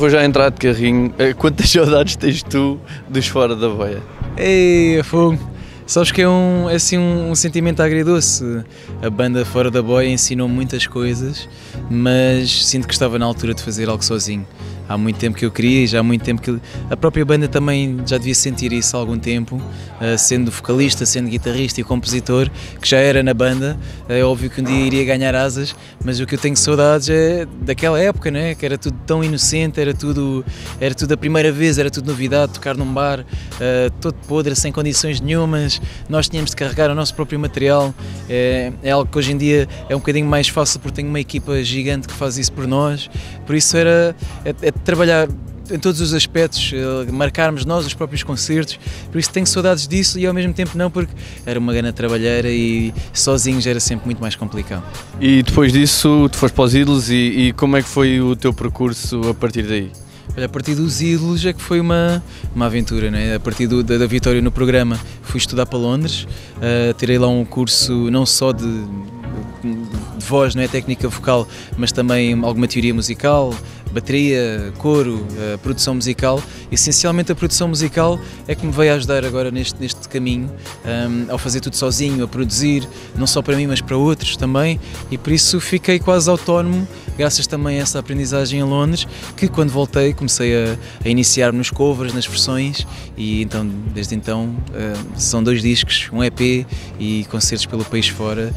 Vou já entrar de carrinho. Eh, quantas saudades tens tu dos Fora da Boia? Ei, fogo! Sabes que é um, é assim, um, um sentimento agridoce. A banda Fora da Boia ensinou muitas coisas, mas sinto que estava na altura de fazer algo sozinho há muito tempo que eu queria e já há muito tempo que a própria banda também já devia sentir isso há algum tempo, eh, sendo vocalista, sendo guitarrista e compositor, que já era na banda. É óbvio que um dia iria ganhar asas, mas o que eu tenho saudades é daquela época, né? que era tudo tão inocente, era tudo, era tudo a primeira vez, era tudo novidade, tocar num bar, uh, todo podre, sem condições nenhumas, nós tínhamos de carregar o nosso próprio material. É, é algo que hoje em dia é um bocadinho mais fácil porque tenho uma equipa gigante que faz isso por nós, por isso era é, é trabalhar em todos os aspectos, eh, marcarmos nós os próprios concertos, por isso tenho saudades disso e ao mesmo tempo não, porque era uma grande trabalheira e sozinhos era sempre muito mais complicado. E depois disso, tu foste para os ídolos e, e como é que foi o teu percurso a partir daí? Olha, a partir dos ídolos é que foi uma, uma aventura, né? a partir do, da, da, vitória no programa fui estudar para Londres, uh, tirei lá um curso não só de, de voz, não é técnica vocal, mas também alguma teoria musical, bateria, coro, produção musical. Essencialmente a produção musical é que me veio ajudar agora neste, neste caminho, um, ao fazer tudo sozinho, a produzir, não só para mim, mas para outros também, e por isso fiquei quase autónomo, graças também a essa aprendizagem em Londres, que quando voltei comecei a, a iniciar-me nos covers, nas versões, e então, desde então, uh, são dois discos, um EP e concertos pelo país fora.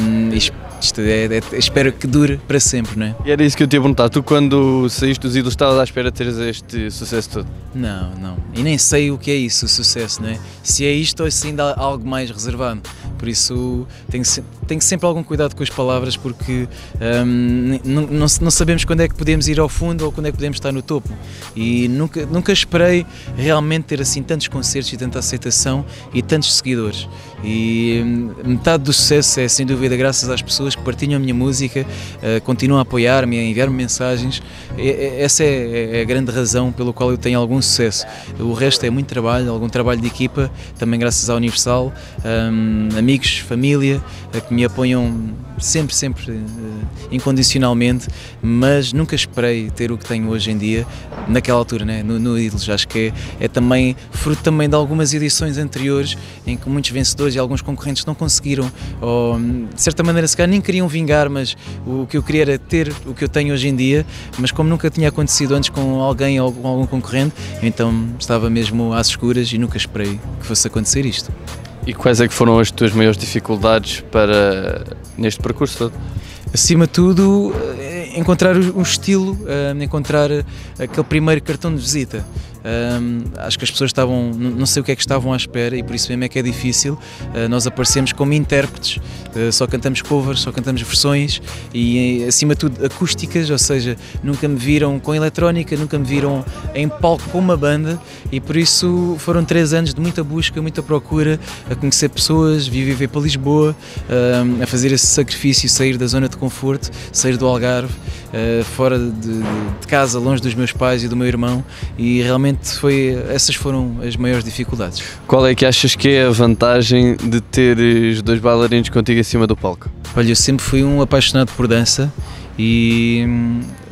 Um, isto é, é, espero que dure para sempre, não é? E era isso que eu te ia perguntar. Tu, quando saíste dos ídolos, estavas à espera de teres este sucesso todo? Não, não. E nem sei o que é isso, o sucesso, não é? Se é isto ou se ainda há algo mais reservado. Por isso, tenho, tenho sempre algum cuidado com as palavras, porque hum, não, não, não, sabemos quando é que podemos ir ao fundo ou quando é que podemos estar no topo. E nunca, nunca esperei realmente ter assim tantos concertos e tanta aceitação e tantos seguidores. E hum, metade do sucesso é, sem dúvida, graças às pessoas que partilham a minha música, uh, continuam a apoiar-me, a enviar-me mensagens. essa é, é, a grande razão pelo qual eu tenho algum sucesso. O resto é muito trabalho, algum trabalho de equipa, também graças à Universal, um, amigos, família, uh, que me apoiam sempre, sempre uh, incondicionalmente, mas nunca esperei ter o que tenho hoje em dia, naquela altura, né? no, no Idols. Acho que é, é também fruto também de algumas edições anteriores em que muitos vencedores e alguns concorrentes não conseguiram, ou de certa maneira, se calhar nem queriam vingar, mas o que eu queria era ter o que eu tenho hoje em dia, mas como nunca tinha acontecido antes com alguém ou com algum concorrente, então estava mesmo às escuras e nunca esperei que fosse acontecer isto. E quais é que foram as tuas maiores dificuldades para neste percurso todo? Acima de tudo, eh, encontrar um estilo, eh, encontrar aquele primeiro cartão de visita. Acho que as pessoas estavam, não sei o que é que estavam à espera e por isso mesmo é que é difícil. Uh, nós aparecemos como intérpretes, uh, só cantamos covers, só cantamos versões e acima de tudo acústicas, ou seja, nunca me viram com eletrónica, nunca me viram em palco com uma banda e por isso foram três anos de muita busca, muita procura, a conhecer pessoas, viver para Lisboa, a fazer esse sacrifício, sair da zona de conforto, sair do Algarve, uh, fora de, de casa, longe dos meus pais e do meu irmão e realmente foi, essas foram as maiores dificuldades. Qual é que achas que é a vantagem de teres dois bailarinos contigo acima do palco? Olha, eu sempre fui um apaixonado por dança e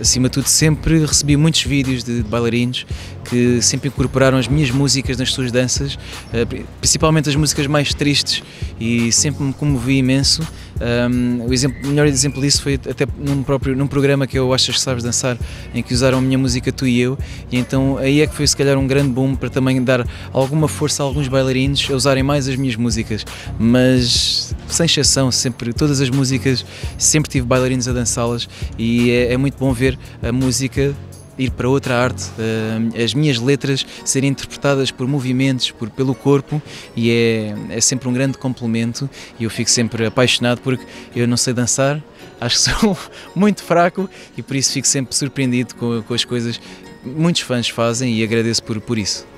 acima de tudo sempre recebi muitos vídeos de bailarinos que sempre incorporaram as minhas músicas nas suas danças, eh, principalmente as músicas mais tristes e sempre me comovi imenso. Um, o, exemplo, melhor exemplo disso foi até num, próprio, num programa que eu acho que sabes dançar, em que usaram a minha música Tu e Eu, e então aí é que foi se calhar um grande boom para também dar alguma força a alguns bailarinos a usarem mais as minhas músicas, mas sem exceção, sempre, todas as músicas, sempre tive bailarinos a dançá-las e é, é muito bom ver a música ir para outra arte, uh, as minhas letras serem interpretadas por movimentos, por, pelo corpo e é, é sempre um grande complemento e eu fico sempre apaixonado porque eu não sei dançar, acho que sou muito fraco e por isso fico sempre surpreendido com, com as coisas que muitos fãs fazem e agradeço por, por isso.